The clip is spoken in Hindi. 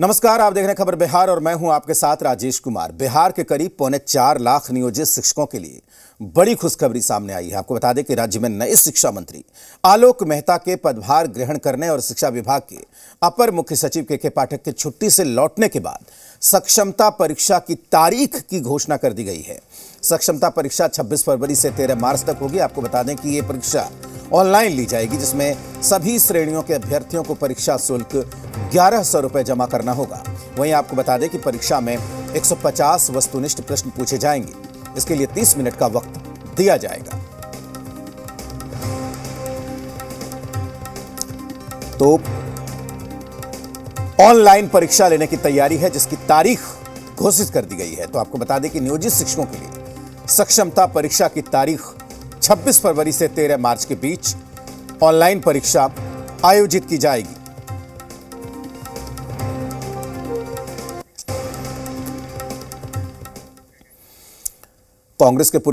नमस्कार, आप देख रहे हैं खबर बिहार और मैं हूँ आपके साथ राजेश कुमार। बिहार के करीब पौने चार लाख नियोजित शिक्षकों के लिए बड़ी खुशखबरी सामने आई है। आपको बता दें कि राज्य में नए शिक्षा मंत्री आलोक मेहता के पदभार ग्रहण करने और शिक्षा विभाग के अपर मुख्य सचिव के के पाठक के छुट्टी से लौटने के बाद सक्षमता परीक्षा की तारीख की घोषणा कर दी गई है। सक्षमता परीक्षा 26 फरवरी से 13 मार्च तक होगी। आपको बता दें कि ये परीक्षा ऑनलाइन ली जाएगी, जिसमें सभी श्रेणियों के अभ्यर्थियों को परीक्षा शुल्क ग्यारह सौ रुपये जमा करना होगा। वहीं आपको बता दें कि परीक्षा में 150 वस्तुनिष्ठ प्रश्न पूछे जाएँगे। इसके लिए 30 मिनट का वक्त दिया जाएगा। तो ऑनलाइन परीक्षा लेने की तैयारी है, जिसकी तारीख घोषित कर दी गई है। तो आपको बता दें कि नियोजित शिक्षकों के लिए सक्षमता परीक्षा की तारीख 26 फरवरी से 13 मार्च के बीच ऑनलाइन परीक्षा आयोजित की जाएगी। कांग्रेस के पूर्व